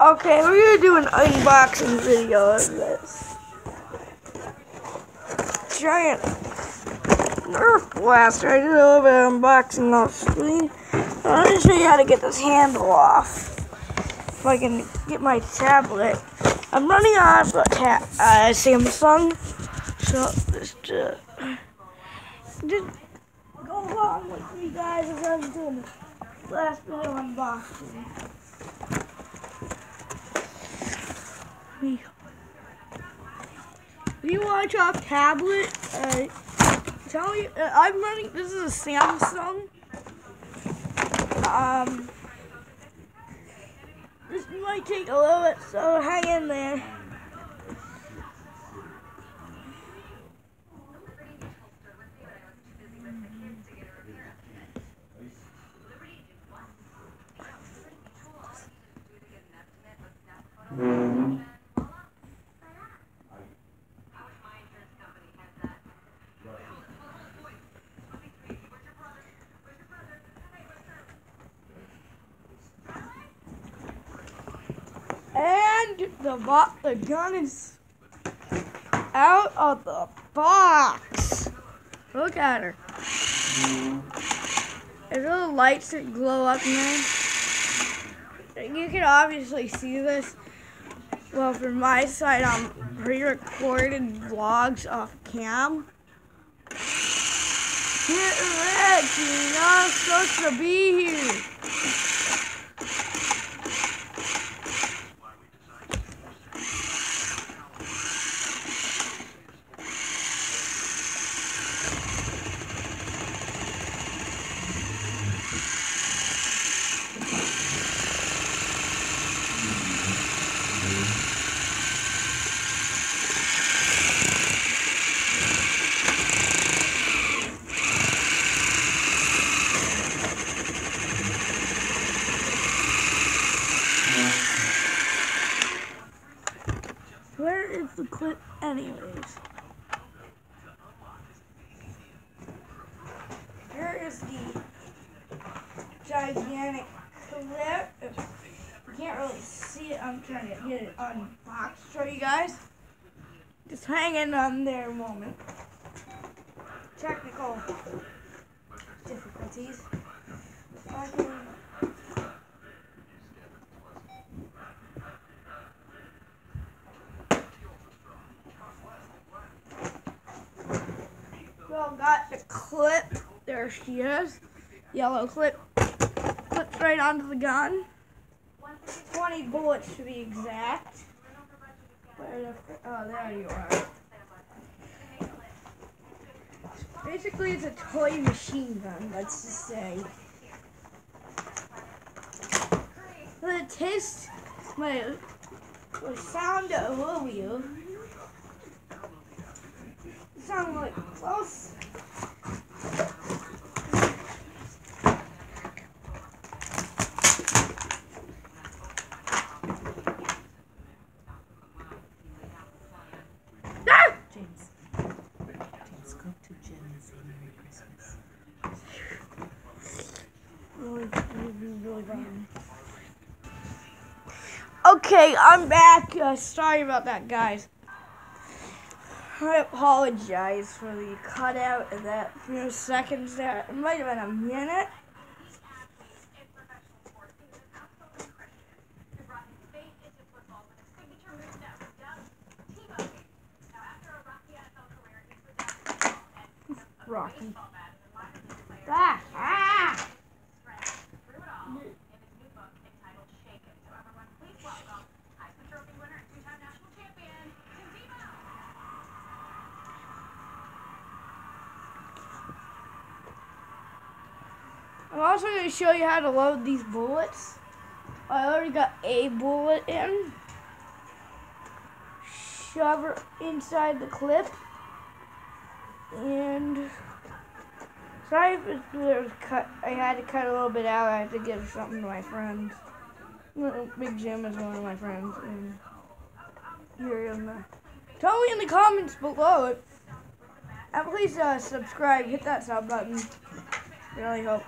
Okay, we're gonna do an unboxing video of this. Giant Nerf blaster. I did a little bit of unboxing off screen. I'm gonna show you how to get this handle off. If I can get my tablet. I'm running on a ta- uh, Samsung, so just, uh, go along with me, guys. I'm doing the last bit of unboxing. Me. If you watch off tablet, uh, tell me, uh, I'm running, this is a Samsung. Um, this might take a little bit, so hang in there. The bo- the gun is out of the box. Look at her. There's little lights that glow up there. You can obviously see this. Well, from my side, I'm pre-recorded vlogs off cam. Get ready, you're not supposed to be here. Where is the clip anyways? Here is the gigantic clip. You can't really see it. I'm trying to get it unboxed for you guys. Just hanging on there a moment. Technical difficulties. Well, got the clip. There she is. Yellow clip. Clips right onto the gun. 20 bullets to be exact. Where the oh, there you are. Basically, it's a toy machine gun, let's just say. The taste, my, my sound of you. Sound like close. Okay, I'm back. Uh, sorry about that, guys. I apologize for the cutout of that few seconds there. It might have been a minute. Rocky. Ah! Ah! I'm also going to show you how to load these bullets. I already got a bullet in. Shove her inside the clip. And sorry if it was cut. I had to cut a little bit out. I had to give something to my friends. Big Jim is one of my friends. And in the tell me in the comments below. And please uh, subscribe. Hit that sub button. Really hope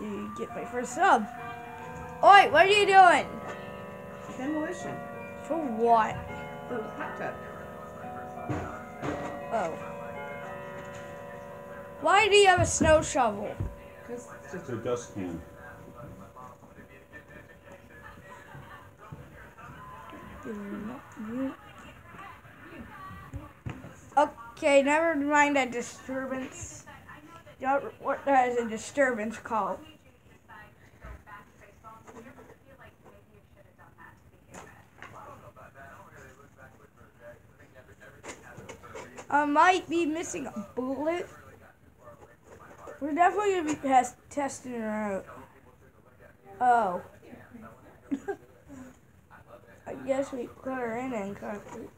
you get my first sub. Oi, what are you doing? Demolition. For what? For The hot tub. Oh. Why do you have a snow shovel? Because it's just a dust can. Okay, never mind that disturbance. Don't- is a disturbance called? I might be missing a bullet. We're definitely gonna be test- testing her out. Oh. I guess we put her in and cut incorrectly.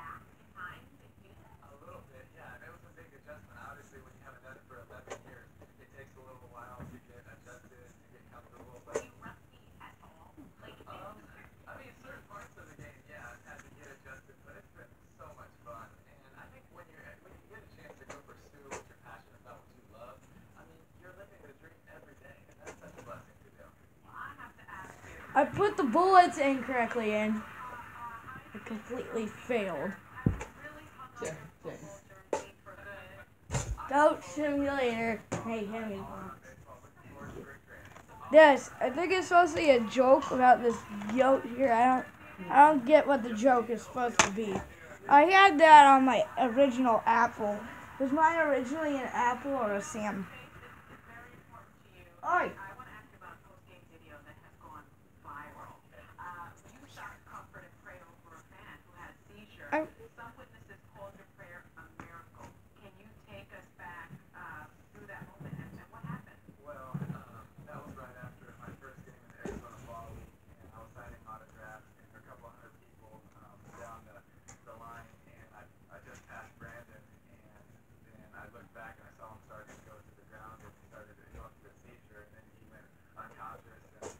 A little bit, yeah. And it was a big adjustment. Obviously, when you haven't done it for 11 years, it takes a little while to get adjusted, to get comfortable. But, um, I mean, certain parts of the game, yeah, I've had to get adjusted, but it's been so much fun. And I think when you're when you get a chance to go pursue what you're passionate about, what you love, I mean, you're living the dream every day, and that's such a blessing to do. I put the bullets incorrectly in. I completely failed. Goat Simulator. Hey, hand me. Yes, I think it's supposed to be a joke about this goat here. I don't, I don't get what the joke is supposed to be. I had that on my original Apple. Was mine originally an Apple or a Sam? Oi. I want to ask you about a post-game video that has gone viral. Uh, you shot comfort and pray over a fan who had a seizure. I- Some witnesses called your prayer a miracle. Can you take us back uh, through that moment and, and what happened? Well, um, that was right after my first game in the Arizona Fall League, and I was signing autographs, and there were a couple hundred people um, down the, the line, and I, I just passed Brandon, and then I looked back and I saw him starting to go to the ground, and he started to go into a seizure, and then he went unconscious, and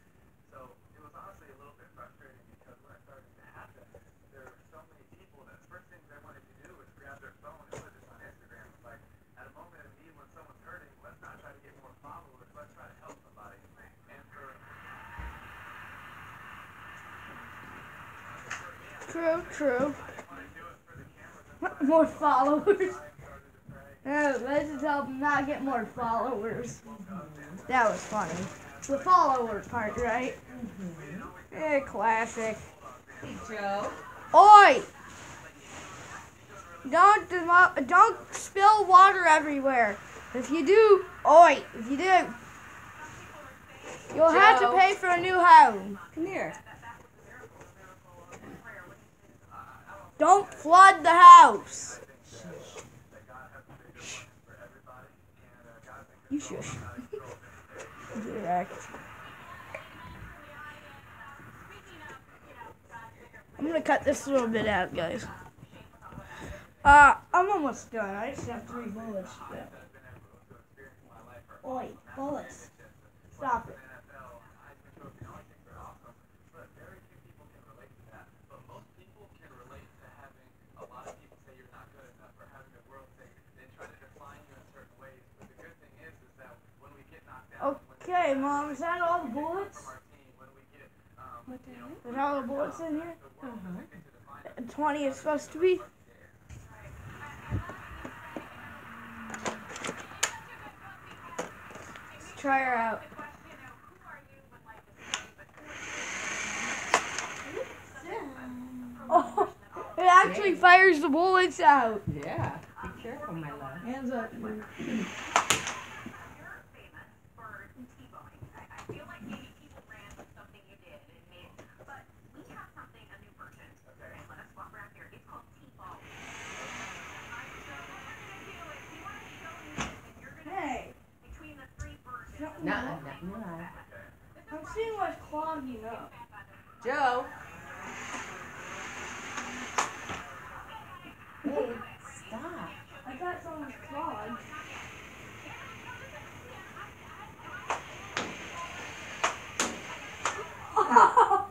so it was honestly a little bit frustrating because when it started to happen, there were so many people that the first thing they wanted to do was grab their phone and put this on Instagram. It's like, at a moment of need when someone's hurting, let's not try to get more followers, let's try to help somebody. And for True, true. More followers. Yeah, let's just help him not get more followers. That was funny. The follower part, right? Eh, classic. Hey, Joe. Oi! Don't don't spill water everywhere. If you do, oi! If you do, you'll have to pay for a new home. Come here. Don't flood the house. You shush. Direct. I'm gonna cut this little bit out, guys. Uh, I'm almost done. I just have three bullets. Oi, bullets. Stop it. NFL Heisman Trophy and all these things are awesome, but very few people can relate to that. But most people can relate to having a lot of people say you're not good enough or having the world say they try to define you in certain ways. But the good thing is, is that when we get knocked down, Okay, mom, is that all the bullets? from our we get um, What the heck? Is all the bullets in here? Uh-huh. 20 is supposed to be? Let's try her out. Oh, it actually fires the bullets out. Yeah. Be careful, my love. Hands up. No, no, no. I'm seeing what's clogging up. Joe. Hey, stop. I thought someone's clogged.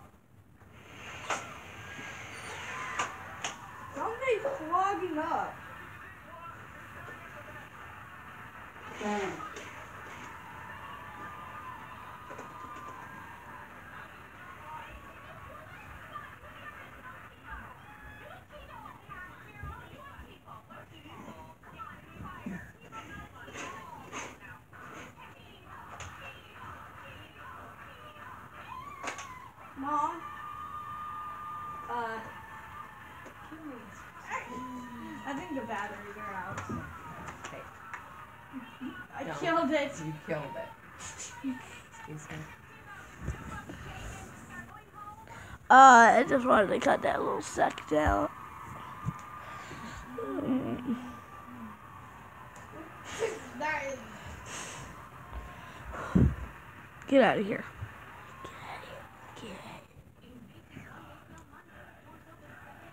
Something's clogging up. Batteries are out. Okay. I No. killed it. You killed it. Excuse me. Uh, I just wanted to cut that little second out. Get out of here.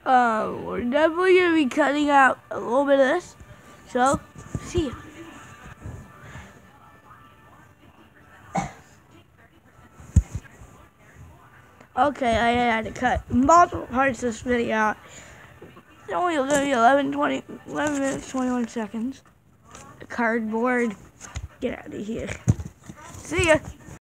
Uh, we're definitely gonna be cutting out a little bit of this. So, see ya. Okay, I had to cut multiple parts of this video out. It's only going to be 11, 20, 11 minutes, 21 seconds. Cardboard. Get out of here. See ya.